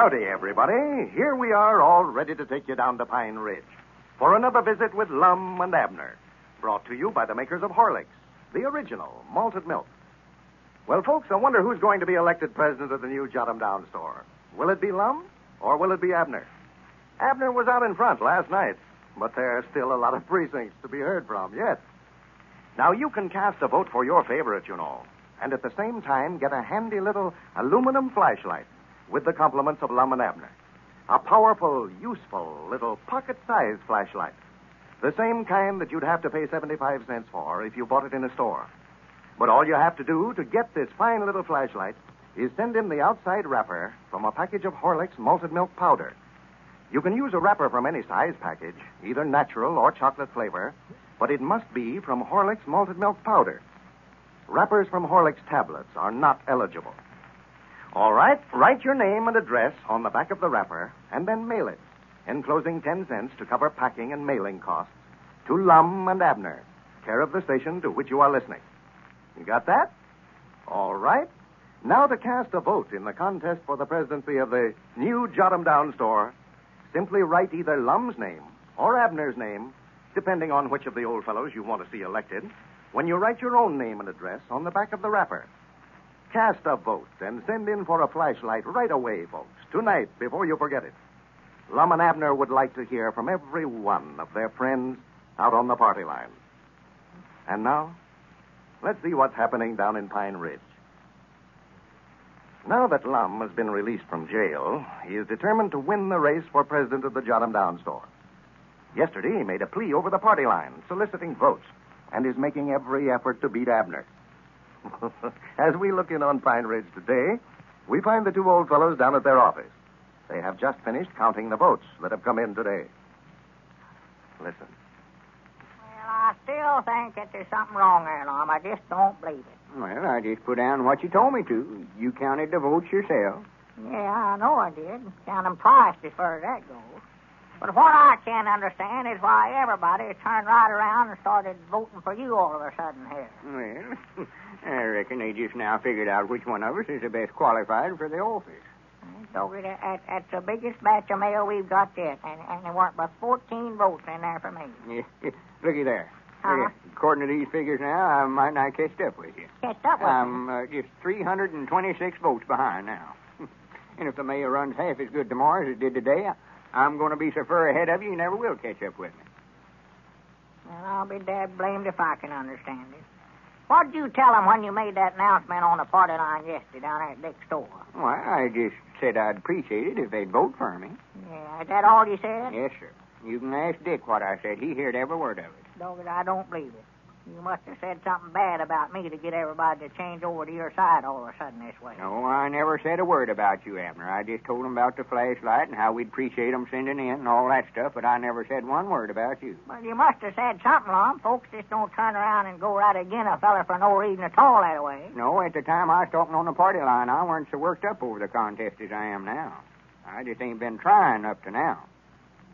Howdy, everybody. Here we are, all ready to take you down to Pine Ridge for another visit with Lum and Abner, brought to you by the makers of Horlicks, the original malted milk. Well, folks, I wonder who's going to be elected president of the new Jot 'em Down store. Will it be Lum or will it be Abner? Abner was out in front last night, but there's still a lot of precincts to be heard from yet. Now, you can cast a vote for your favorite, you know, and at the same time get a handy little aluminum flashlight with the compliments of Lum and Abner. A powerful, useful, little pocket sized flashlight. The same kind that you'd have to pay 75 cents for if you bought it in a store. But all you have to do to get this fine little flashlight is send in the outside wrapper from a package of Horlicks malted milk powder. You can use a wrapper from any size package, either natural or chocolate flavor, but it must be from Horlicks malted milk powder. Wrappers from Horlicks tablets are not eligible. All right, write your name and address on the back of the wrapper and then mail it, enclosing 10 cents to cover packing and mailing costs to Lum and Abner, care of the station to which you are listening. You got that? All right. Now to cast a vote in the contest for the presidency of the new Jot 'em Down store, simply write either Lum's name or Abner's name, depending on which of the old fellows you want to see elected, when you write your own name and address on the back of the wrapper. Cast a vote and send in for a flashlight right away, folks, tonight before you forget it. Lum and Abner would like to hear from every one of their friends out on the party line. And now, let's see what's happening down in Pine Ridge. Now that Lum has been released from jail, he is determined to win the race for president of the Jot 'em Down store. Yesterday, he made a plea over the party line, soliciting votes, and is making every effort to beat Abner. As we look in on Pine Ridge today, we find the two old fellows down at their office. They have just finished counting the votes that have come in today. Listen. Well, I still think that there's something wrong there, Lum. I just don't believe it. Well, I just put down what you told me to. You counted the votes yourself. Yeah, I know I did. Count them twice as far as that goes. But what I can't understand is why everybody turned right around and started voting for you all of a sudden here. Well, I reckon they just now figured out which one of us is the best qualified for the office. So it, that, that's the biggest batch of mail we've got yet, and, and there weren't but 14 votes in there for me. Yeah, Looky there. Huh? According to these figures now, I might not catch up with you. Catch up with I'm uh, just 326 votes behind now. and if the mail runs half as good tomorrow as it did today, I'm going to be so far ahead of you, you never will catch up with me. Well, I'll be dad blamed if I can understand it. What'd you tell them when you made that announcement on the party line yesterday down there at Dick's store? Why, I just said I'd appreciate it if they'd vote for me. Yeah, is that all you said? Yes, sir. You can ask Dick what I said. He heard every word of it. Dog it, I don't believe it. You must have said something bad about me to get everybody to change over to your side all of a sudden this way. No, I never said a word about you, Abner. I just told 'em about the flashlight and how we'd appreciate 'em sending in and all that stuff, but I never said one word about you. Well, you must have said something, Lum. Folks just don't turn around and go right again a feller for no reason at all that way. No, at the time I was talking on the party line, I weren't so worked up over the contest as I am now. I just ain't been trying up to now.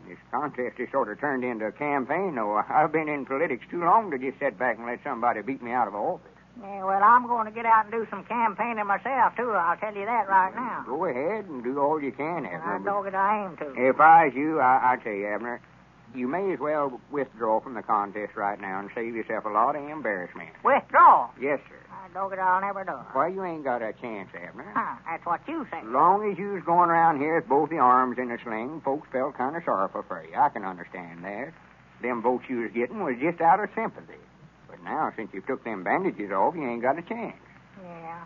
This contest has sort of turned into a campaign, though. I've been in politics too long to just sit back and let somebody beat me out of office. Yeah, well, I'm going to get out and do some campaigning myself, too. I'll tell you that right now. Go ahead and do all you can, Abner. but dog it, I aim to. If I was you, I, I tell you, Abner, you may as well withdraw from the contest right now and save yourself a lot of embarrassment. Withdraw. Yes, sir. I dog it, I'll never do it. Why, you ain't got a chance, Abner. Huh, that's what you say. As long as you was going around here with both the arms in a sling, folks felt kind of sorrowful for you. I can understand that. Them votes you was getting was just out of sympathy. But now, since you took them bandages off, you ain't got a chance. Yeah.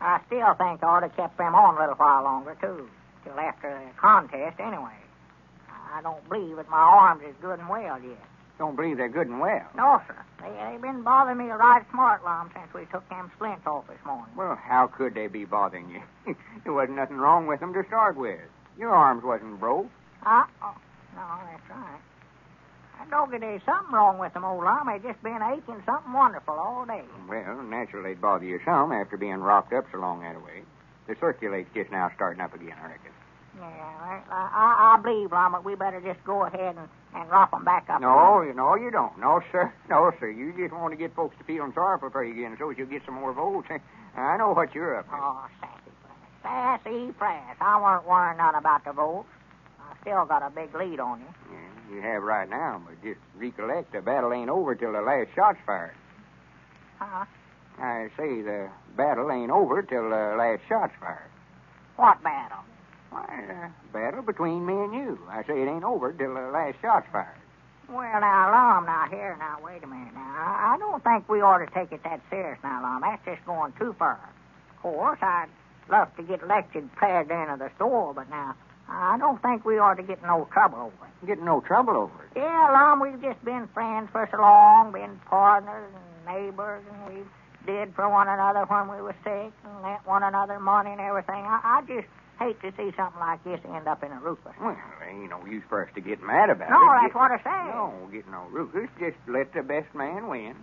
I still think I ought to kept them on a little while longer, too. Till after the contest, anyway. I don't believe that my arms is good and well yet. Don't believe they're good and well. No, sir. They, they've been bothering me a right smart, long since we took them splints off this morning. Well, how could they be bothering you? there wasn't nothing wrong with them to start with. Your arms wasn't broke. Uh, oh, no, that's right. I don't get there's something wrong with them, old Lum. They just been aching something wonderful all day. Well, naturally, it'd bother you some after being rocked up so long that way. The circulate's just now starting up again, I reckon. Yeah, I, I, I believe, that we better just go ahead and, and rock 'em back up. No, you no, you don't. No, sir. No, sir. You just want to get folks to feeling sorry for you again so as you get some more votes. I know what you're up to. Oh, Sandy, Sassy press. I weren't worrying none about the votes. I still got a big lead on you. Yeah, you have right now, but just recollect the battle ain't over till the last shot's fired. Huh? I say the battle ain't over till the last shot's fired. What battle? Uh, battle between me and you. I say it ain't over till the last shot's fired. Well, now, Lum, now, here, now, wait a minute. Now, I, I don't think we ought to take it that serious now, Lum. That's just going too far. Of course, I'd love to get elected president of the store, but now, I don't think we ought to get in no trouble over it. Get no trouble over it. Yeah, Lum, we've just been friends for so long, been partners and neighbors, and we've did for one another when we were sick and lent one another money and everything. I, I just hate to see something like this end up in a rufus. Well, there ain't no use for us to get mad about No, it. No, that's Get- what I say. No, get no rufus. Just let the best man win.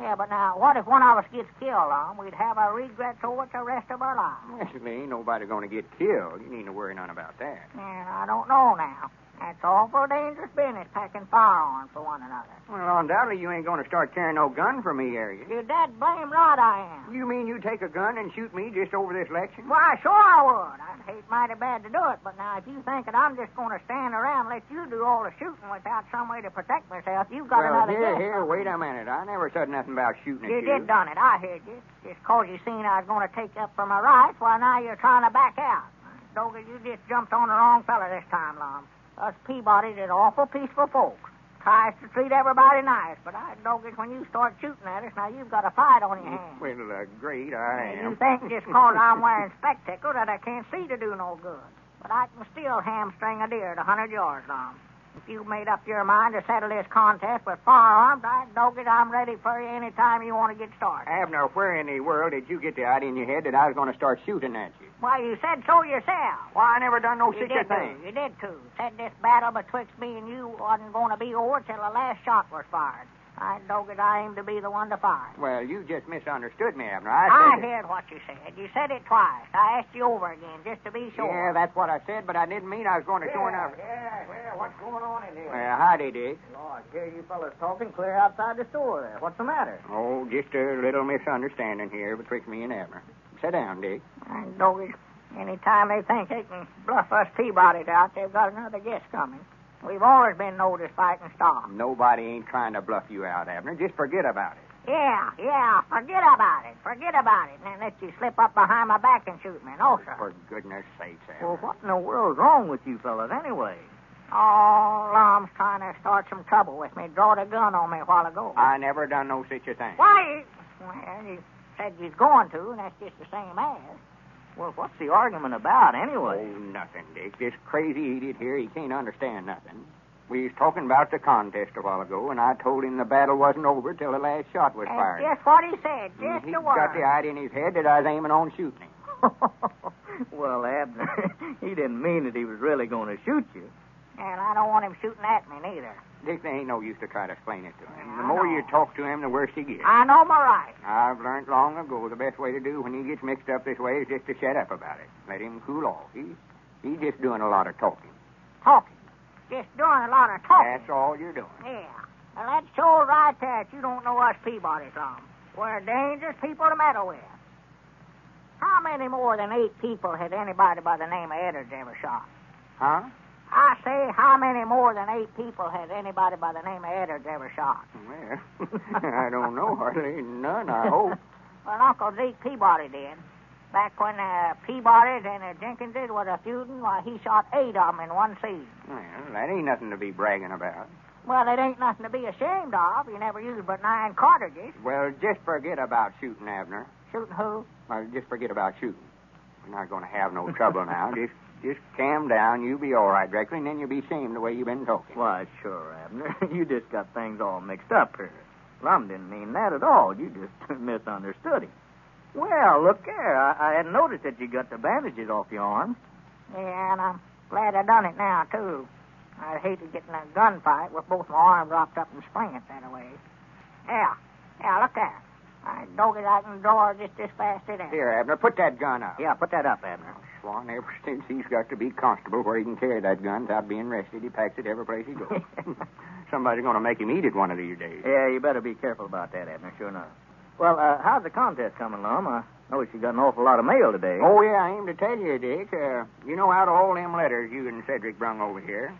Yeah, but now, what if one of us gets killed, Lum? We'd have our regrets over the rest of our lives. Well, there ain't nobody going to get killed. You need to worry none about that. Yeah, I don't know now. That's awful dangerous business, packing firearms for one another. Well, undoubtedly you ain't going to start carrying no gun for me, are you? You're dead blame right I am. You mean you take a gun and shoot me just over this election? Why, sure I would. I'd hate mighty bad to do it, but now if you think that I'm just going to stand around and let you do all the shooting without some way to protect myself, you've got well, another here, guess. here, wait a minute. I never said nothing about shooting You you. did done it. I heard you. Just 'cause you seen I was going to take up for my rights, well, now you're trying to back out. Doga, you just jumped on the wrong fella this time, Lum. Us Peabody's is awful peaceful folks. Tries to treat everybody nice, but I Doga, when you start shooting at us, now you've got a fight on your hands. Well, uh, great, I You am. You think just 'cause I'm wearing spectacles that I can't see to do no good. But I can still hamstring a deer at a hundred yards, Lum. If you've made up your mind to settle this contest with firearms, I dog it, I'm ready for you any time you want to get started. Abner, where in the world did you get the idea in your head that I was going to start shooting at you? Why, you said so yourself. Why, I never done no you such a thing. too. You did too. Said this battle betwixt me and you wasn't going to be over till the last shot was fired. I dog it, I aim to be the one to fire. Well, you just misunderstood me, Abner. I I heard what you said. You said it twice. I asked you over again just to be sure. Yeah, that's what I said, but I didn't mean I was going to join up. Yeah, yeah, what's going on in here? Well, howdy, Dick. Oh, I hear you fellas talking clear outside the store there. What's the matter? Oh, just a little misunderstanding here betwixt me and Abner. Sit down, Dick. I know it. Anytime they think they can bluff us Peabodies out, they've got another guest coming. We've always been known as fighting stock. Nobody ain't trying to bluff you out, Abner. Just forget about it. Yeah, yeah, forget about it. Forget about it. And let you slip up behind my back and shoot me. No, oh, sir. For goodness sakes, Abner. Well, what in the world's wrong with you fellas anyway? Oh, Lum's trying to start some trouble with me. Drawed a gun on me a while ago. I never done no such a thing. Why? Well, you said you's going to, and that's just the same as. Well, what's the argument about anyway? Oh, anyway? nothing, Dick. This crazy idiot here, he can't understand nothing. We was talking about the contest a while ago, and I told him the battle wasn't over till the last shot was That's fired. just what he said. And Just He's the word. got the idea in his head that I was aiming on shooting him. well, Abner, he didn't mean that he was really going to shoot you. And I don't want him shooting at me neither. Dick, there ain't no use to try to explain it to him. The I more know. you talk to him, the worse he gets. I know my rights. I've learned long ago the best way to do when he gets mixed up this way is just to shut up about it. Let him cool off. He, he's just doing a lot of talking. Talking. Just doing a lot of talking. That's all you're doing. Yeah. Well, that shows right there that you don't know us Peabody's long. We're dangerous people to meddle with. How many more than eight people had anybody by the name of Edwards ever shot? Huh? How many more than eight people had anybody by the name of Edwards ever shot? Well, I don't know. Hardly none, I hope. Well, Uncle Zeke Peabody did. Back when uh, Peabody's and uh, Jenkinses was a feuding, why, he shot eight of 'em in one season. Well, that ain't nothing to be bragging about. Well, it ain't nothing to be ashamed of. You never used but nine cartridges. Well, just forget about shooting, Abner. Shooting who? Well, just forget about shooting. We're not going to have no trouble now. Just, just calm down. You'll be all right directly, and then you'll be ashamed the way you've been talking. Why, sure, Abner. You just got things all mixed up here. Lum didn't mean that at all. You just misunderstood him. Well, look there. I, I hadn't noticed that you got the bandages off your arms. Yeah, and I'm glad I done it now, too. I'd hate to get in a gunfight with both my arms wrapped up in splints that way. Yeah, yeah, look there. I dog it, I can draw just this fast as that. Here, Abner, put that gun up. Yeah, put that up, Abner. Swan, ever since he's got to be constable where he can carry that gun without being arrested, he packs it every place he goes. Somebody's going to make him eat it one of these days. Yeah, you better be careful about that, Abner, sure enough. Well, uh, how's the contest coming, Lum? I Notice you got an awful lot of mail today. Oh, yeah, I aim to tell you, Dick. Uh, you know, out of all them letters you and Cedric brung over here,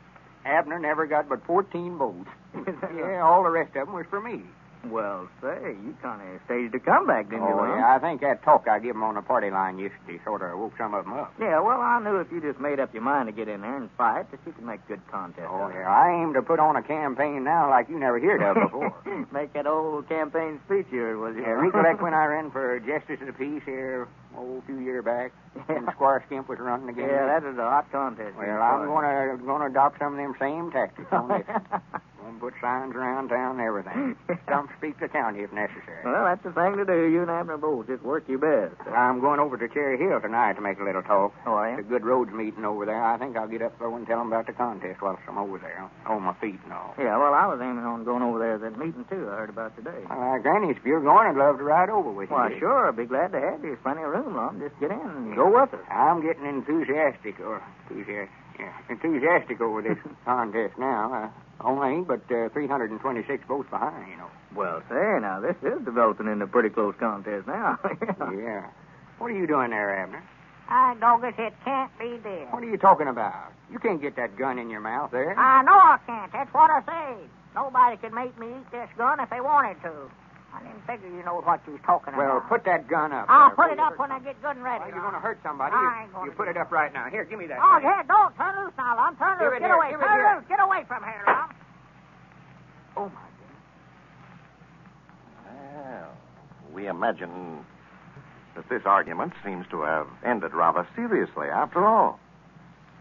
Abner never got but 14 votes. yeah, all the rest of them was for me. Well, say, you kind of staged a comeback, didn't you, oh, yeah, I think that talk I give 'em on the party line yesterday sort of woke some of 'em up. Yeah, well, I knew if you just made up your mind to get in there and fight, that you could make good contest. Oh, yeah, I aim to put on a campaign now like you never heard of before. Make that old campaign speech here, was you? yeah, recollect when I ran for Justice of the Peace here, oh, a few years back, when Squire Skimp was running again? Yeah, that was a hot contest. Well, I'm going to going to adopt some of them same tactics on this. To put signs around town and everything. Stump speak the county if necessary. Well, that's the thing to do. You and Abner both just work your best. I'm going over to Cherry Hill tonight to make a little talk. Oh, are It's a good roads meeting over there. I think I'll get up there and tell them about the contest whilst I'm over there, on my feet and all. Yeah, well, I was aiming on going over there to that meeting, too. I heard about today. Uh, Granny, if you're going, I'd love to ride over with you. Why, sure. I'd be glad to have you. There's plenty of room, Lum. Just get in and go with us. I'm getting enthusiastic, or enthusiastic, yeah, enthusiastic over this contest now. Uh, only ain't but uh, 326 votes behind, you know. Well, say, now, this is developing into a pretty close contest now. Yeah. What are you doing there, Abner? I doggone it can't be this. What are you talking about? You can't get that gun in your mouth there. I know I can't. That's what I say. Nobody could make me eat this gun if they wanted to. I didn't figure you know what you was talking well, about. put that gun up. I'll there put it up hurt when I get good and ready. Well, you're going to hurt somebody. I You- ain't gonna you put it up right now. Here, give me that. Oh, gun. yeah, don't turn loose now, Lum. Turn Give loose. Get here, away. give it Turn here. loose. Get away from here, Lum. Oh, my goodness. Well, we imagine that this argument seems to have ended rather seriously after all.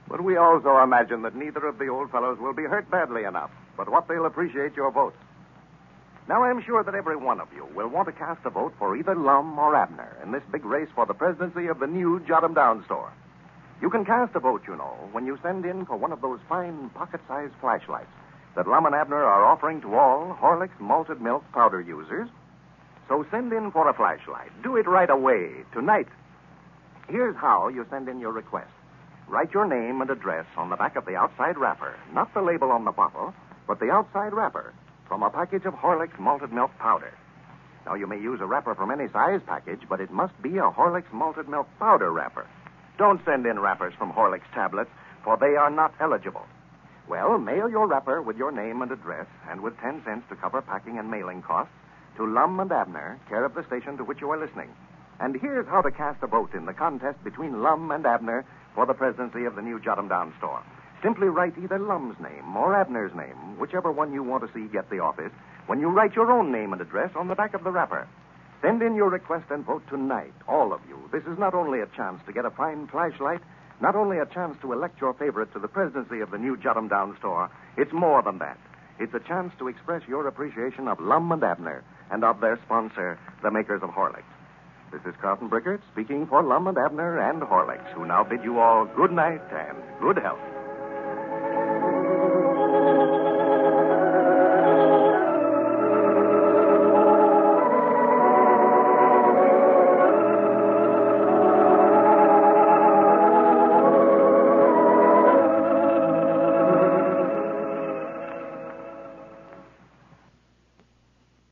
But we also imagine that neither of the old fellows will be hurt badly enough, but what they'll appreciate your votes. Now, I'm sure that every one of you will want to cast a vote for either Lum or Abner in this big race for the presidency of the new Jot 'em Down store. You can cast a vote, you know, when you send in for one of those fine pocket-sized flashlights that Lum and Abner are offering to all Horlicks malted milk powder users. So send in for a flashlight. Do it right away, tonight. Here's how you send in your request. Write your name and address on the back of the outside wrapper, not the label on the bottle, but the outside wrapper, from a package of Horlicks malted milk powder. Now, you may use a wrapper from any size package, but it must be a Horlicks malted milk powder wrapper. Don't send in wrappers from Horlicks tablets, for they are not eligible. Well, mail your wrapper with your name and address, and with 10 cents to cover packing and mailing costs, to Lum and Abner, care of the station to which you are listening. And here's how to cast a vote in the contest between Lum and Abner for the presidency of the new Jot 'em Down store. Simply write either Lum's name or Abner's name, whichever one you want to see get the office, when you write your own name and address on the back of the wrapper. Send in your request and vote tonight, all of you. This is not only a chance to get a fine flashlight, not only a chance to elect your favorite to the presidency of the new Jot 'em Down store. It's more than that. It's a chance to express your appreciation of Lum and Abner and of their sponsor, the makers of Horlicks. This is Carlton Brickert speaking for Lum and Abner and Horlicks, who now bid you all good night and good health.